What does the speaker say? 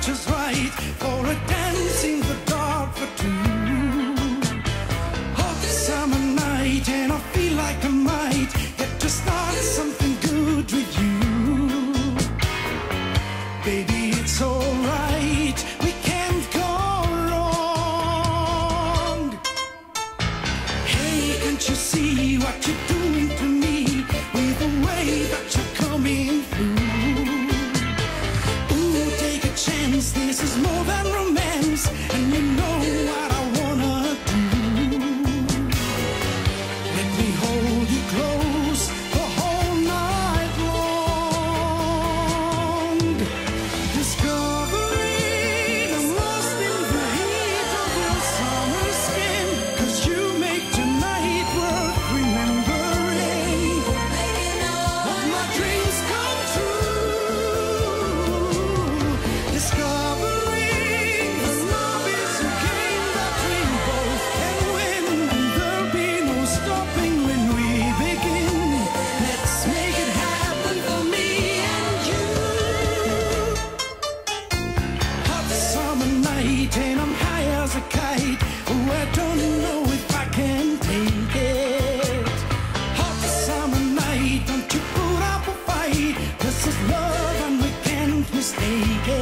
Just right for a dance in the dark for two. Hot summer night, and I feel like I might have to start something good with you. Baby, it's alright, we can't go wrong. Hey, can't you see what you do? take it.